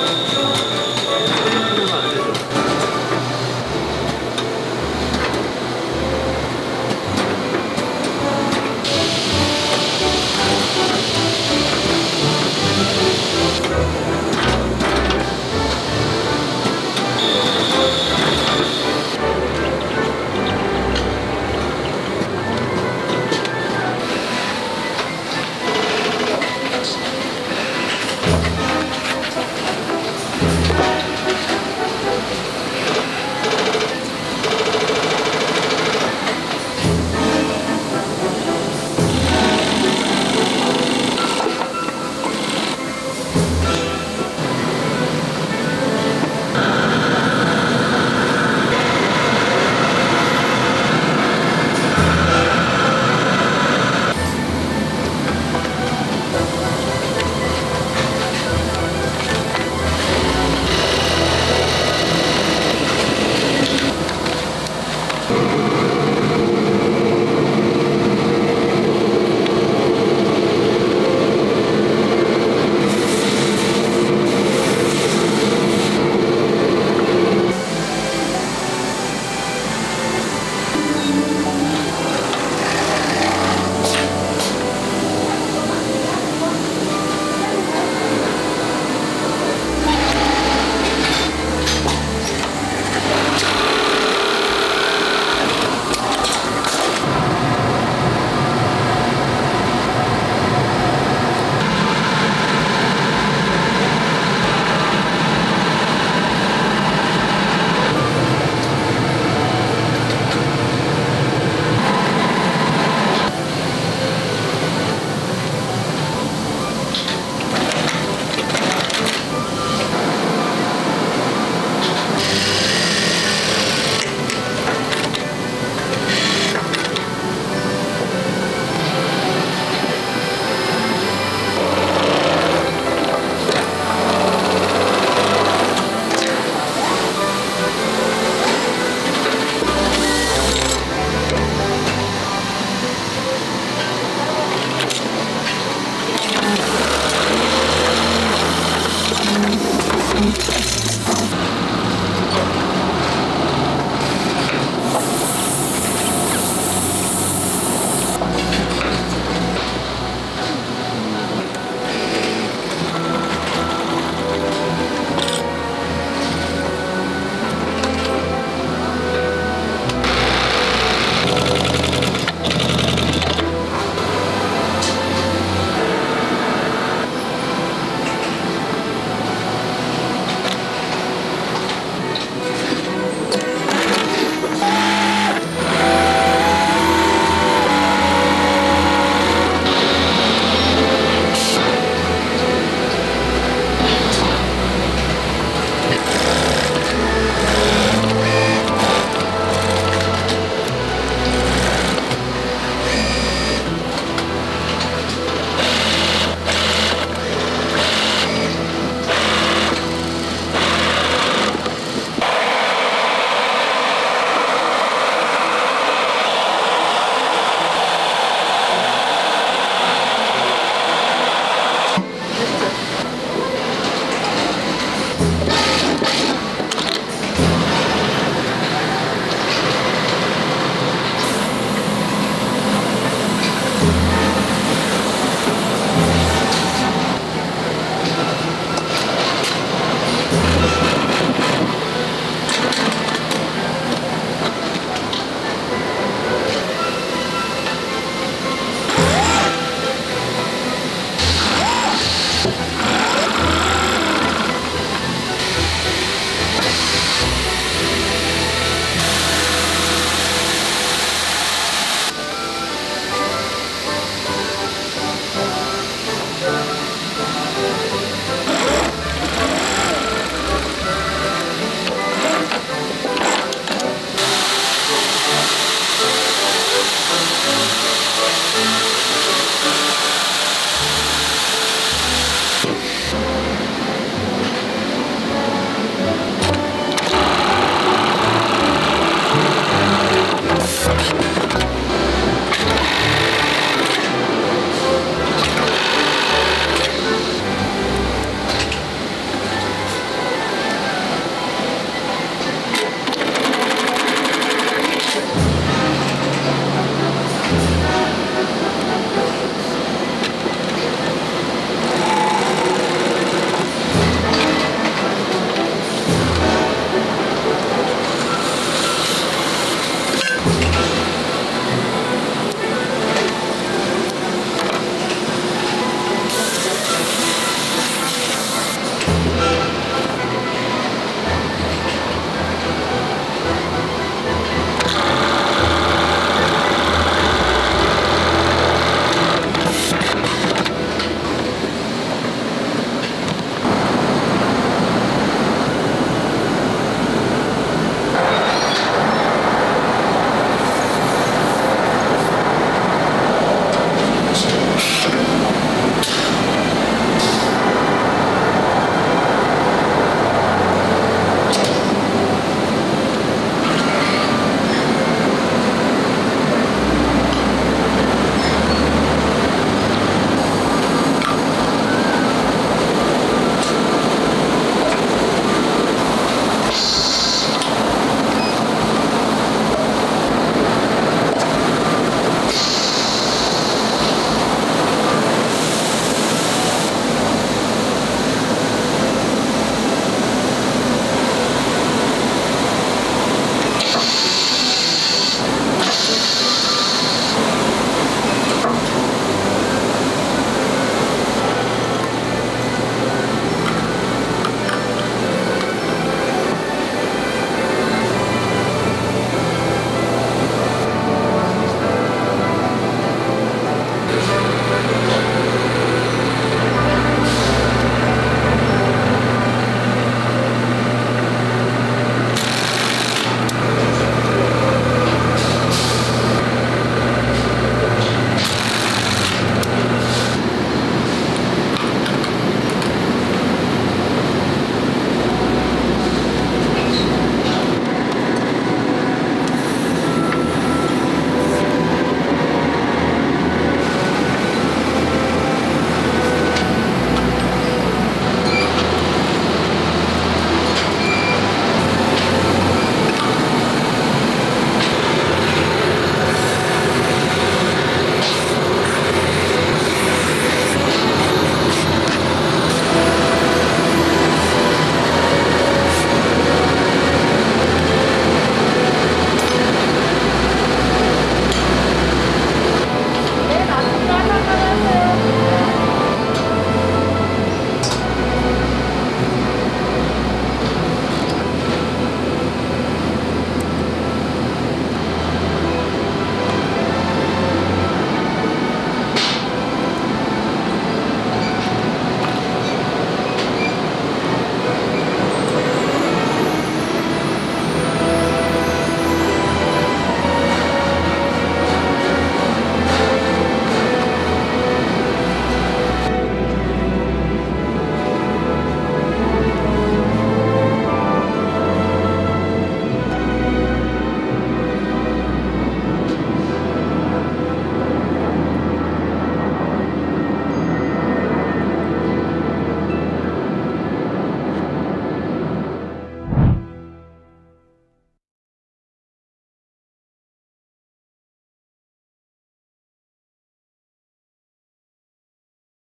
Música